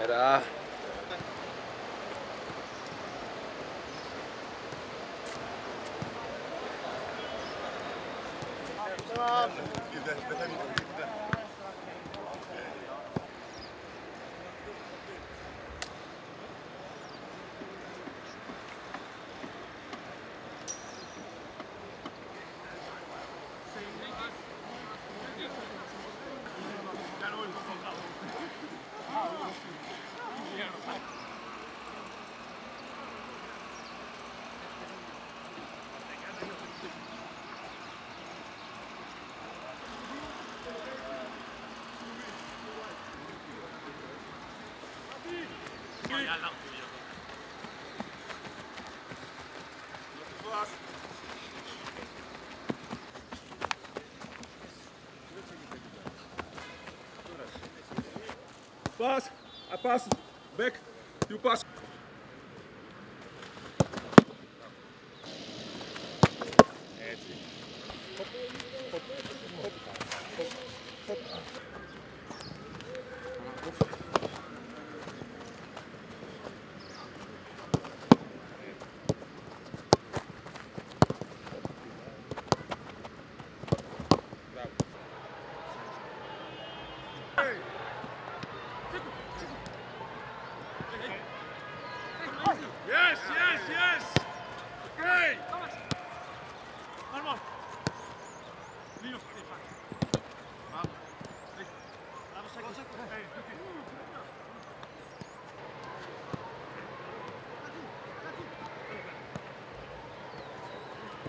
Era. Devam. Pass, I pass, back, you pass. Yes,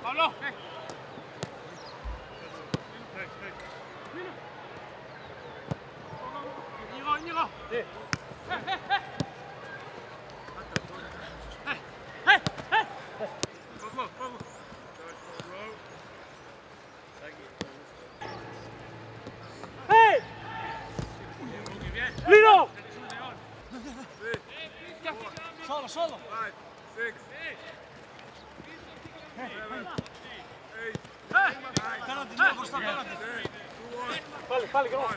Pablo. Hey. Íñigo, Íñigo. Sí. Hey, hey, hey. Solo, solo. Five, six, eight. Seven, eight. Penalty, Nagos, penalty. Fali, fali, go on.